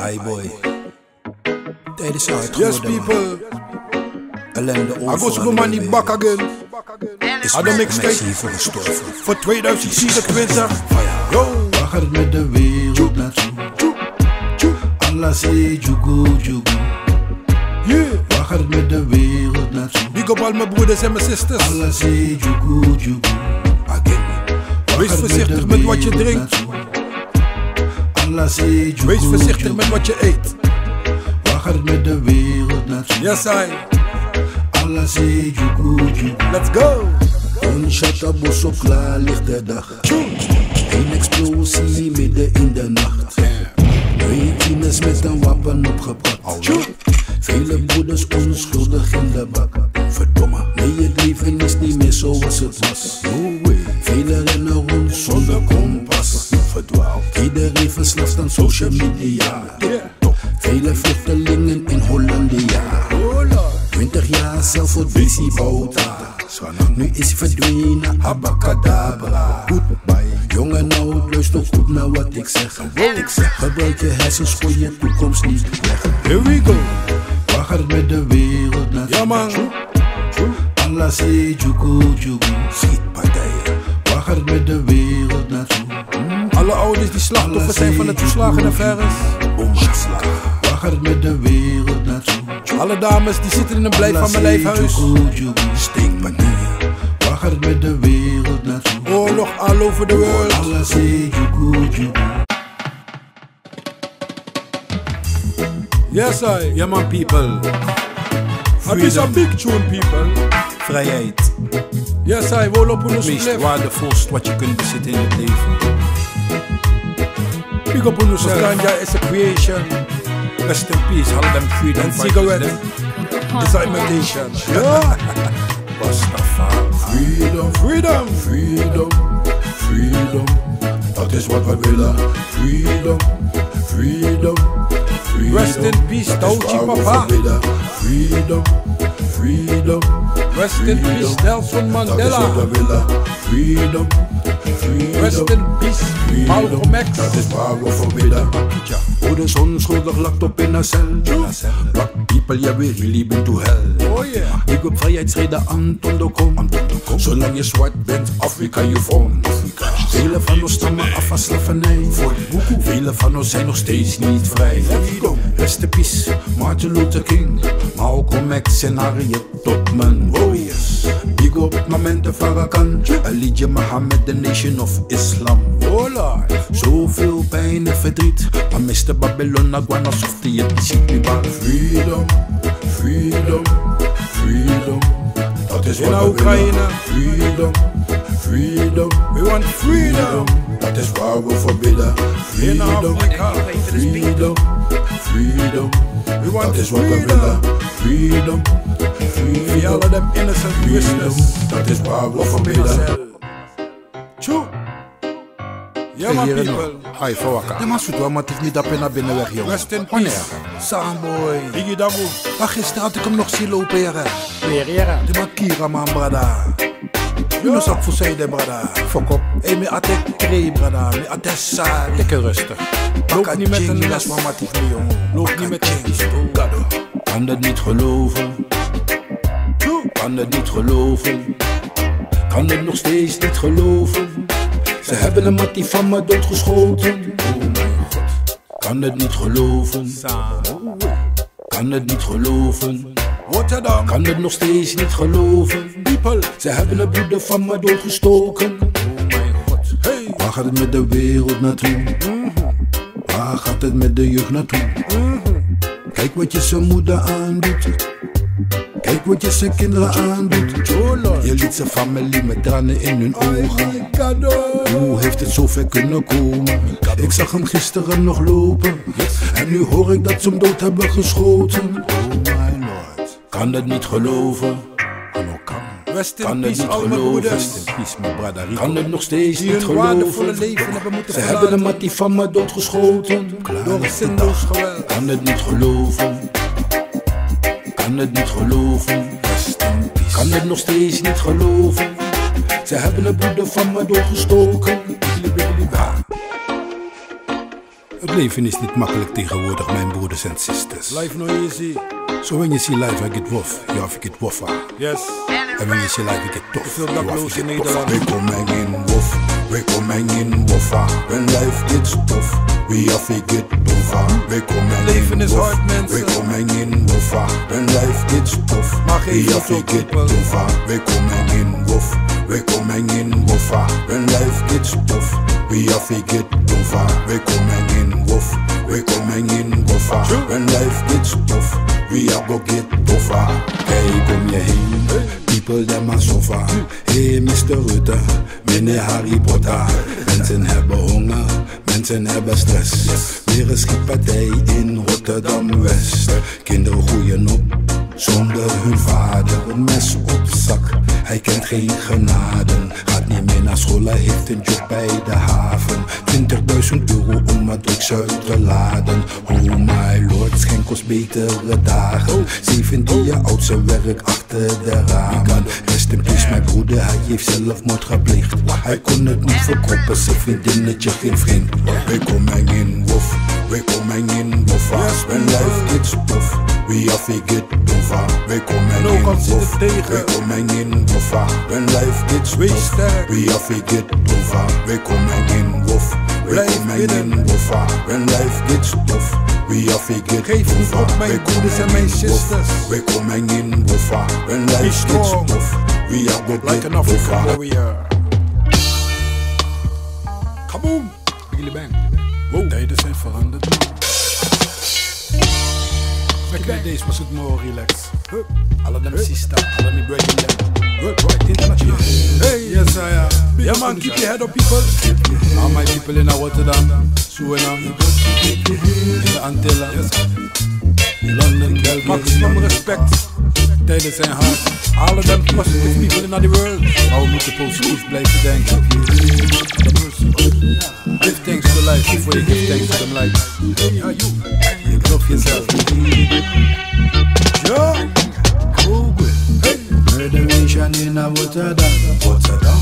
Ai boy. Tijdens hard Yes, people. Ellende I go to money back again. Is I don't Malcolm make X steak. hiervoor gestorven. Voor 2024. Yo. Waar gaat het met de wereld naartoe? Allah say jugu jugu. Yeah. Waar gaat het met de wereld naartoe? Big up al mijn broeders en mijn sisters. Allah say jugu jugu. Again. Wees voorzichtig met wat je drinkt. Wees voorzichtig met wat je eet. Waar gaat het met de wereld naartoe? Yes, I. Allah jugu. Let's go. Onshata bosso klaar ligt de dag. Een explosie midden in de nacht. Twee tieners met een wapen opgepakt. Vele broeders onschuldig in de bak. Verdomme. Nee, het leven is niet meer zoals het was. Social media. Vele vluchtelingen in Hollandia. 20 jaar zelf voor Dizzy Bouta. Nu is hij verdwenen, abacadabra. Goodbye. Jong en oud, luister goed naar wat ik zeg. Wat ik zeg. Gebruik je hersens voor je toekomst niet weg. Here we go. Waar gaat het met de wereld naartoe? Ja, man. Allah say jugu jugu. Waar gaat het met de wereld naartoe? Alle ouders die slachtoffers zijn van de toeslagenaffaires. Bomslag. Waar gaat het met de wereld naartoe? Alle dames die zitten in een blijf van mijn lijfhuis. Steekpartijen. Waar gaat het met de wereld naartoe? Oorlog all over the world. Jugu. Yes, I. Ja man people. Het is een big tune, people. Vrijheid. Yes, I. Wol op Het ons meest waardevolst wat je kunt bezitten in het leven. Big up on yourself. Ganja is a creation. Rest in peace, all them freedom And fighters, cigarette them. is a imitation. Yeah. Rastafari. Freedom, Freedom. freedom, freedom. Dat is wat we willen. Freedom, freedom, freedom. Rest in peace, Dat is Touchy waar we Papa. voor bidden. Freedom, freedom. Rest in freedom. peace, Nelson Dat is wat Mandela. we willen. Freedom, freedom. Rest in peace, Malcolm X. Dat is waar we voor bidden. Broeders onschuldig lakt op in een cel. Black people, yeah, we really been to hell. Oh yeah. Ik op vrijheidsreden Anton de Kom. Zolang je zwart bent, Afrika je vorm. Vele van ons stammen af van slavernij. Vele van ons zijn nog steeds niet vrij. Rest in peace, Martin Luther King. Malcolm X en Harriet Tubman. Warriors. Big op momenten Farrakhan. Elijah Muhammad, the nation of Islam. Oh Lord. Zoveel pijn en verdriet. Maar Mr. Babylon, hij het niet ziet. nu maar Freedom, freedom, freedom. Dat is In we Oekraïne. Freedom, freedom, We want freedom. Dat is waar we voor bidden. Freedom, freedom, freedom. We want Dat is wat we willen. Freedom, Free freedom, all of them innocent. Dat is voor in bidden. cel. Tjoe. Ja, man, people. Hai, fawaka. De man zoet wel, maar het is niet dat naar binnen weg, jongen. Rest in Wanneer? peace. Samboy. Iggy Dabu. Maar gisteren had ik hem nog zien lopen, heren. Weer, ja. De Makira, man, brada. Moet op voor zijde, brada. Fok op. Hé, me atte kree, brada. Me atte saari. Lekker rustig. Loop niet met een Dat maar matief niet, jongen. Loop niet met een Kado. Kan het niet geloven. Kan het niet geloven. Kan het nog steeds niet geloven. Ze hebben een mattie van me doodgeschoten. Oh mijn god. Kan het niet geloven. Kan het niet geloven. Kan het nog steeds niet geloven. People. Ze hebben een broeder van me doodgestoken. Oh mijn god. Hey. Waar gaat het met de wereld naartoe? Waar gaat het met de jeugd naartoe? Kijk wat je zijn moeder aandoet. Kijk wat je zijn kinderen aandoet. Oh Lord. Je liet zijn familie met tranen in hun ogen. Cadeau. Hoe heeft het zover kunnen komen? Ik zag hem gisteren nog lopen. En nu hoor ik dat ze hem dood hebben geschoten. Oh my lord. Kan het niet geloven. Rest in Kan het niet geloven. Peace. Kan het nog steeds Die niet geloven. leven hebben moeten Ze hebben verlaten. mattie van me doodgeschoten. Klaar Door de zinloos geweld. Kan het niet geloven. Kan het niet geloven. Kan het nog steeds niet geloven. Ze hebben een broeder van me doorgestoken. Het leven is niet makkelijk tegenwoordig, mijn broeders en sisters. Life no easy. So when you see life, I get wof. You have to get woffa. Yes. And when you see life, you get tough. You have to get. We coming in wof. We coming in woffa. When life gets tough, we have to get tougher. We coming Leven in is wof. hard, mensen. We coming in woffa. When life gets tough, Maar geen we have to voet op, get people. tougher. We coming in wof. We coming in woffa. When life gets tough, we have to get tougher. We coming in wof. We coming in woffa. When life gets tough, we are go get tougher. Kijk om je heen, people them are sofa. Hey Mr. Rutte, meneer Harry Potter. Mensen hebben honger, mensen hebben stress. Weer een schietpartij in Rotterdam-West. Kinderen groeien op zonder hun vader. Een mes op zak, hij kent geen genade. Niet meer naar school, hij heeft een job bij de haven. 20.000 euro om wat drugs uit te laden. Oh my lord, schenk ons betere dagen. 17 jaar oud, zijn werk achter de ramen. Rest in peace, mijn broeder, hij heeft zelfmoord gepleegd. Hij kon het niet verkopen, zijn vriendinnetje geen vriend. We komen in wof, we komen in woffa. When life gets tough, we have to get over. We komen En ook in tegen. we komen in. When life gets tough, sterk. we have to get over. We komen in wof, we komen in woffa. When life gets tough, we have to get Geef niet over. op, mijn We broeders en komen mijn in sisters. We komen in woffa. When life gets tough, we have to Like get an African over. warrior. Kaboom! Biggie bang. Wow. Tijden zijn veranderd. Back in the days was het more relaxed. All of them sister, all of me breaking them. Right, international. Hey, yes, I am. Yeah, man, keep your head up, people. All my people in Rotterdam, Suriname, in de Antillen, London, België. Maximum respect. Tijden zijn hard, All of them positive people in the world. maar we moeten positief blijven denken. Give thanks to life before you give thanks to them life. Love yourself. Ja. Murderation in a Rotterdam, Rotterdam.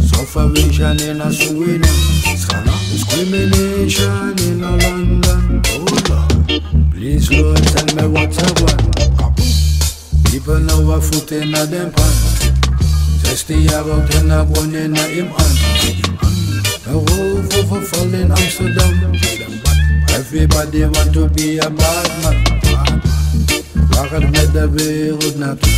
Sufferation in a Suriname, Scala. Discrimination in a London, oh Lord. Please Lord tell me what I want. People now are foot in a them pants. 16 jaar oud en hij woont in een hand. Een roof overval in Amsterdam. Everybody want to be a bad man. Waar gaat met de wereld naartoe?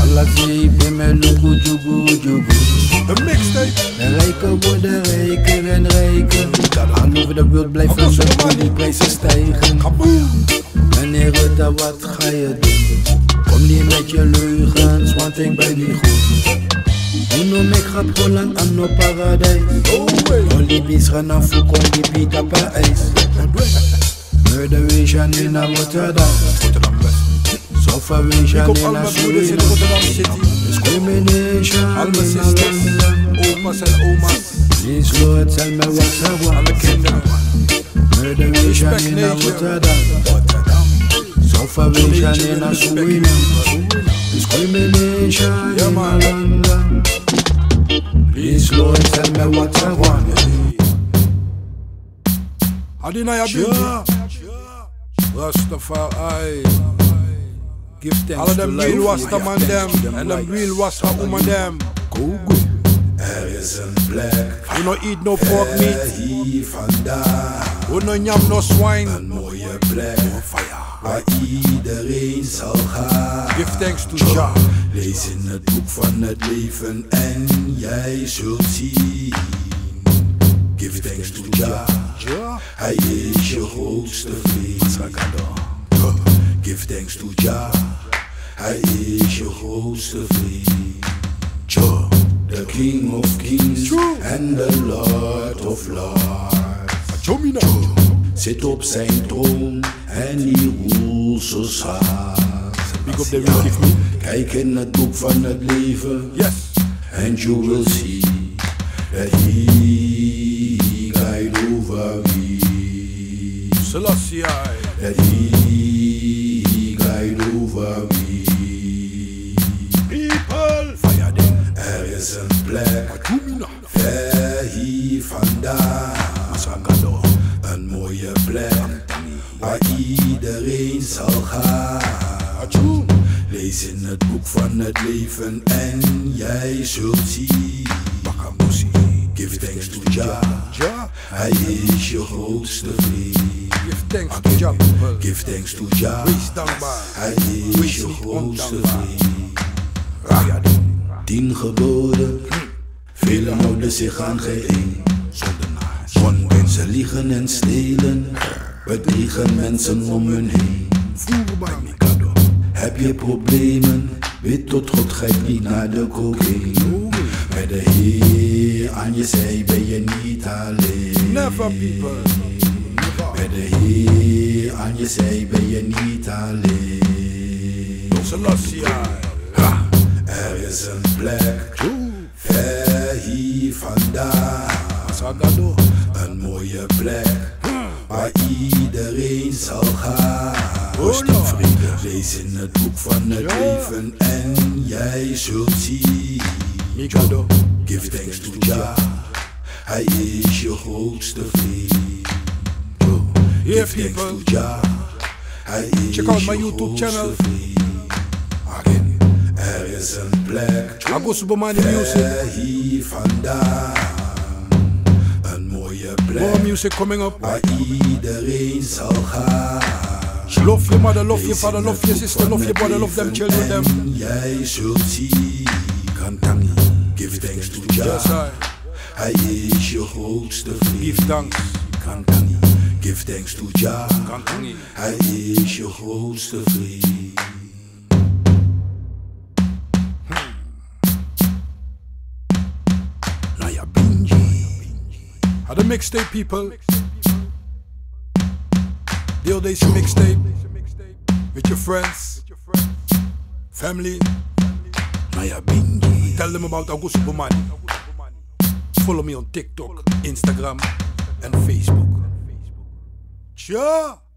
Alla zeep me lugu jugu jugu. De mixtape. De rijken worden rijker en rijker. All over de wereld blijven ze die prijzen stijgen. Meneer Rutte, wat ga je doen? Kom niet met je leugens, want ik ben niet goed. Uno me grap Holland aan op paradijs. Olibis gaan af voor Olibie op ijs. Murderation in a Rotterdam. Sufferation Ik op in al a mijn broeders in Suriname. Rotterdam City. Discrimination Al mijn in a sisters, London. opa's en oma's. Please Lord, tell me what I want. Alle kinderen. Murderation Respect in a nature. Rotterdam. Sufferation in a Suriname. Discrimination Yeah, in a man. London. Please Lord, tell me what I want. Adina ya Ja. baby. Rastafari. Give thanks Alle to them life. real you Wasta give man thanks them. to them And them life. real Wasta woman them. Go good. Er is een plek We no eat no pork meat. hier vandaan. We no yam no swine. Een mooie plek waar iedereen zal gaan. Give thanks to Jah. Lees in het boek van het leven en jij zult zien. Give thanks to Jah. Hij is je grootste vriend. Give thanks to Jah. Hij is je grootste vriend. Jah, the King of Kings and the Lord of Lords. Zit op zijn troon en die roelt zo zwaar. Big up the. Kijk in het boek van het leven. Yes. And you will see that he guide over me. Selassie. That he zal gaan. Lees in het boek van het leven en jij zult zien. Give thanks to Jah. Hij is je grootste vriend. Give thanks to Jah. Give thanks to Jah. Hij is je grootste vriend. Tien geboden, velen houden zich aan geen één. Ze liegen en stelen, bedriegen mensen om hun heen. Heb je problemen, weet tot God, grijp niet naar de cocaïne. Bij de Heer aan je zij ben je niet alleen. Never people. Bij de Heer aan je zij ben je niet alleen. Ha, er is een plek, ver hier vandaan. Een mooie plek, waar iedereen zal gaan. Rust en vrede, lees in het boek van het leven en jij zult zien. Mikado. Give thanks to Jah, hij is je grootste vriend. Yeah, Give thanks to Jah, hij is je YouTube grootste channel. vriend. Again, er is een plek. Ver hier vandaan. Een mooie plek More music coming up. waar iedereen zal gaan. Love your mother, love your father, love your sister, love your brother, love them children, them. Jij zult zien. Kantangi, give thanks to Jah. I. Hij is je grootste vriend. Give thanks. Kantangi, give thanks to Jah. Hij is je grootste vriend. Nou ja, Binji. Had the mixtape people. Deel deze mixtape with your friends, family. Nou ja, Binji. Tell them about Augusto Bomani. Follow me on TikTok, Instagram, and Facebook. Tja!